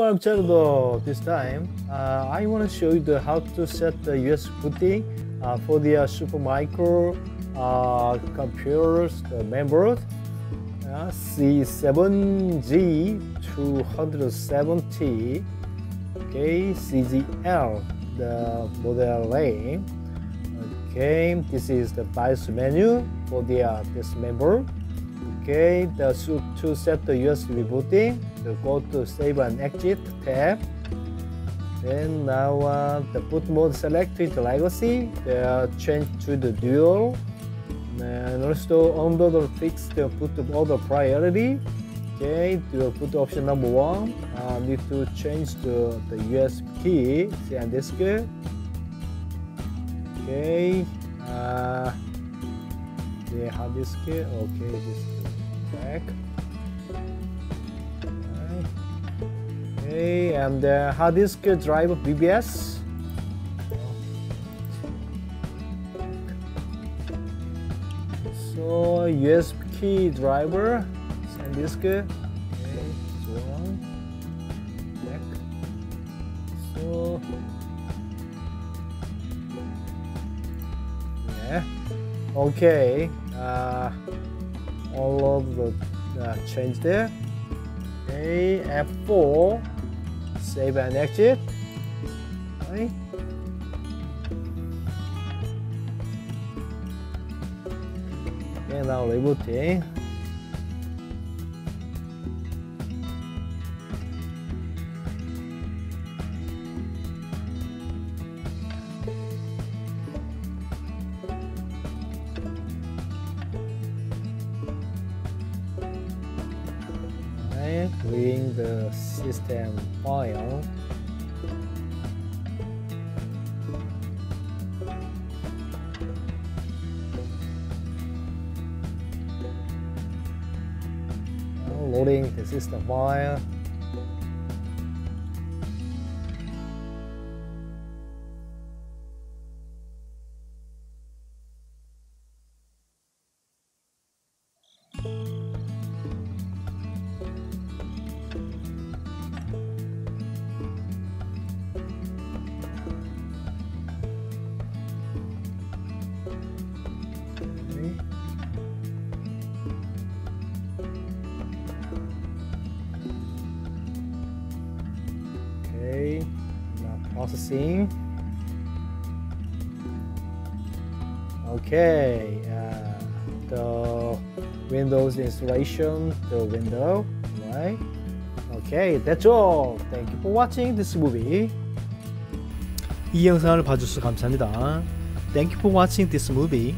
Hello. This time, uh, I want to show you the how to set the USB booting uh, for the uh, Supermicro uh, computers, the mainboard uh, C7Z270 okay, CGL, the model name. Okay, this is the BIOS menu for the uh, this mainboard. Okay, the to set the USB booting, to go to Save and Exit tab. Then now uh, the boot mode selected the legacy, the change to the dual, and also the fixed the boot order priority. Okay, the boot option number one, uh, need to change the, the USB key, see and this good. Okay, uh, the hard disk, okay, this back. Okay, and the hard disk drive BBS. So USB key driver, and disk. Okay, one. Back. So yeah. Okay. Uh, all of the uh, change there. Okay, F4, save and exit. Okay. Okay, now rebooting. Reading the system file loading the system file Okay, now processing. Okay, uh, the Windows installation, the window, right? Okay, that's all. Thank you for watching this movie. 이 영상을 봐주셔서 감사합니다. Thank you for watching this movie.